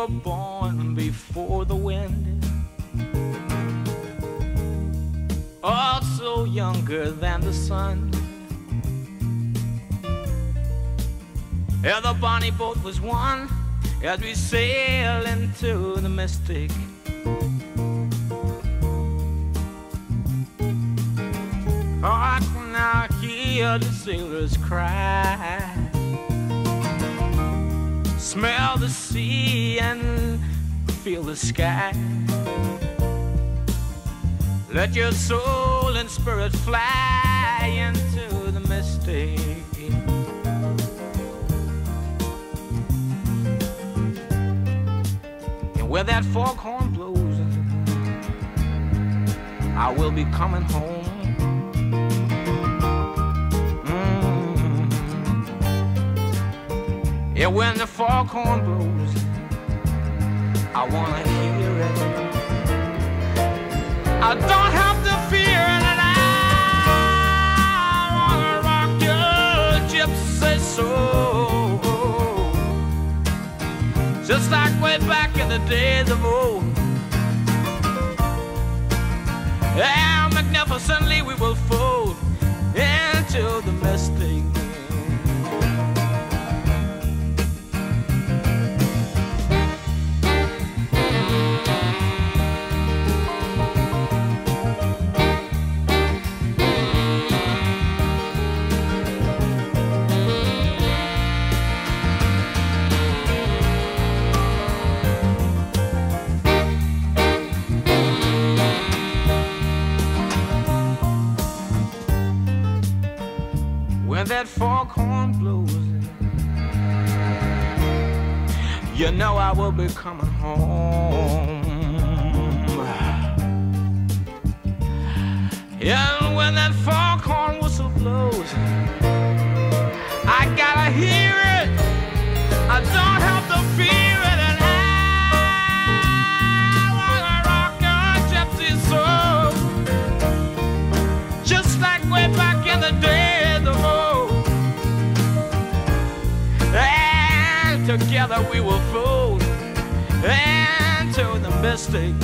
were born before the wind. Also younger than the sun. Yeah, the bonnie boat was one as we sail into the mystic. Hark now, hear the sailors cry. Smell the sea and feel the sky. Let your soul and spirit fly into the mystic. And where that foghorn blows, I will be coming home. Yeah, when the foghorn blows, I wanna hear it. I don't have to fear it, and I wanna rock your gypsy soul, just like way back in the days of old. How magnificently we will fold when that foghorn blows. You know I will be coming home. And when that foghorn whistle blows, together we will float into the mystic.